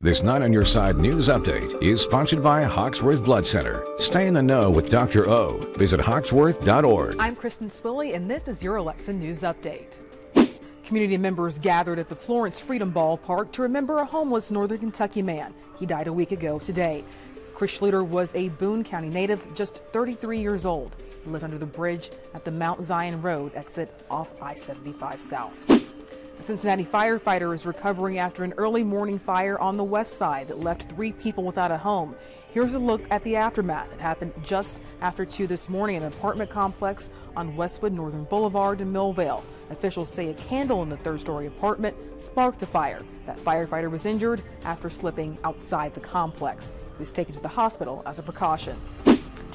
This 9 on Your Side news update is sponsored by Hoxworth Blood Center. Stay in the know with Dr. O. Visit hoxworth.org. I'm Kristen Spilly, and this is your Alexa News Update. Community members gathered at the Florence Freedom Ballpark to remember a homeless Northern Kentucky man. He died a week ago today. Chris Schluter was a Boone County native, just 33 years old. He lived under the bridge at the Mount Zion Road exit off I-75 South. Cincinnati firefighter is recovering after an early morning fire on the west side that left three people without a home. Here's a look at the aftermath. It happened just after 2 this morning in an apartment complex on Westwood Northern Boulevard in Millvale. Officials say a candle in the third story apartment sparked the fire. That firefighter was injured after slipping outside the complex. He was taken to the hospital as a precaution.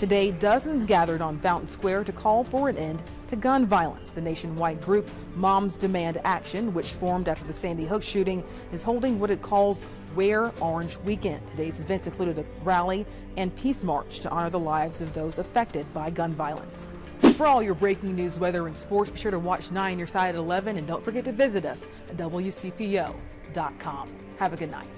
Today, dozens gathered on Fountain Square to call for an end to gun violence. The nationwide group Moms Demand Action, which formed after the Sandy Hook shooting, is holding what it calls Wear Orange Weekend. Today's events included a rally and peace march to honor the lives of those affected by gun violence. For all your breaking news, weather, and sports, be sure to watch 9 Your Side at 11 and don't forget to visit us at WCPO.com. Have a good night.